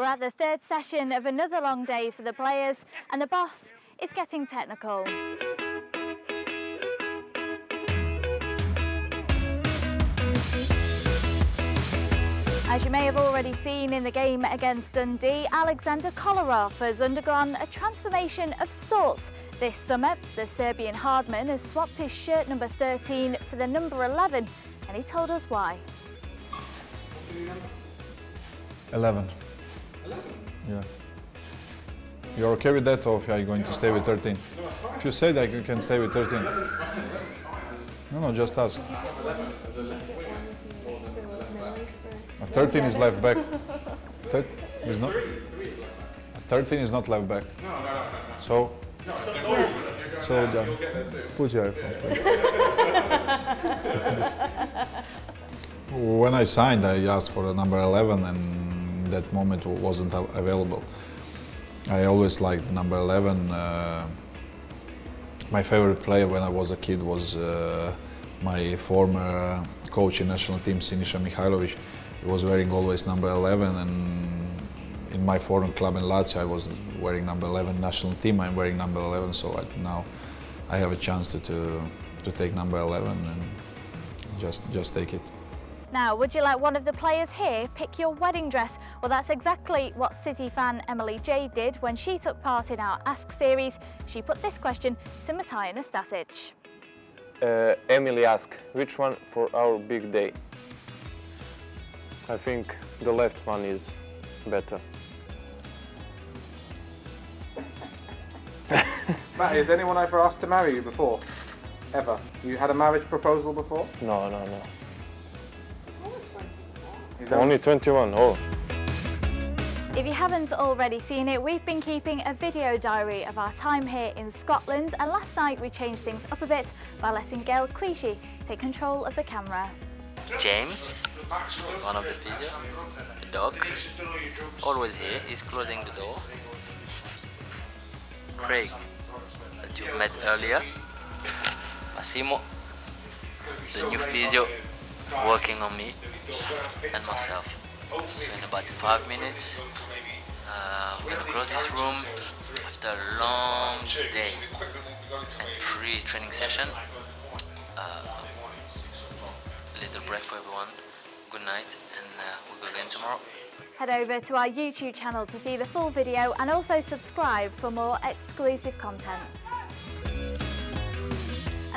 We're at the third session of another long day for the players and the boss is getting technical. As you may have already seen in the game against Dundee, Aleksandar Kolarov has undergone a transformation of sorts this summer. The Serbian hardman has swapped his shirt number 13 for the number 11 and he told us why. 11. 11? Yeah. You're okay with that or are you going to stay with 13? If you say that, you can stay with 13. No, no, just ask. 13 is left back. Thir is not. 13 is not left back. So. So John, put your iPhone. when I signed, I asked for a number 11, and that moment wasn't available. I always liked number 11. Uh, my favorite player when I was a kid was uh, my former coach in national team, Sinisa Mihailovic. He was wearing always number 11 and in my foreign club in Lazio I was wearing number 11 national team I'm wearing number 11 so I, now I have a chance to, to, to take number 11 and just, just take it. Now, would you like one of the players here pick your wedding dress? Well, that's exactly what City fan Emily J did when she took part in our Ask series. She put this question to Matija Nastasic. Uh, Emily asked, which one for our big day? I think the left one is better. Matt, has anyone ever asked to marry you before? Ever? You had a marriage proposal before? No, no, no. He's only 21, oh. If you haven't already seen it, we've been keeping a video diary of our time here in Scotland and last night we changed things up a bit by letting Gael Clichy take control of the camera. James, one of the figure, the dog, always here, he's closing the door. Craig, that you met earlier. Massimo, the new physio, working on me and myself. So in about five minutes, uh, we're gonna close this room after a long day and pre-training session. Uh, little breath for everyone. Good night, and uh, we'll go again tomorrow. Head over to our YouTube channel to see the full video and also subscribe for more exclusive content.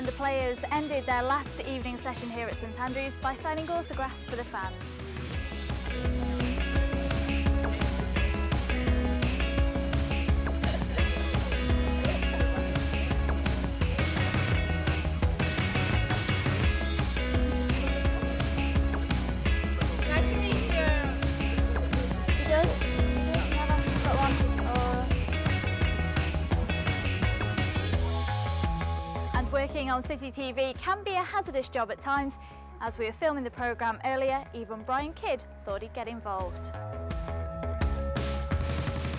And the players ended their last evening session here at St Andrews by signing autographs for the fans. Working on City TV can be a hazardous job at times. As we were filming the programme earlier, even Brian Kidd thought he'd get involved.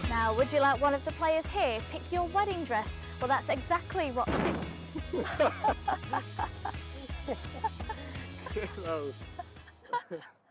Now, would you like one of the players here pick your wedding dress? Well, that's exactly what...